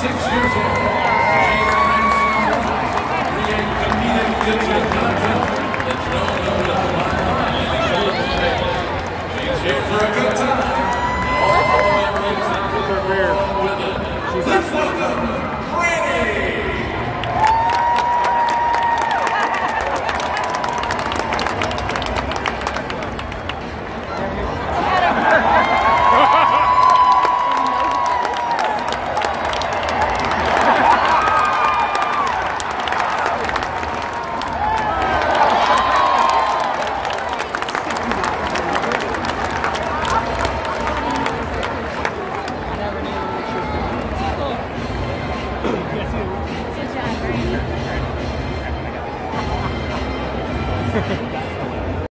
six years old. She create comedic digital content that's known as a smile and a face. She's here for a good time, and all the memories that go along with it. Let's welcome Good job,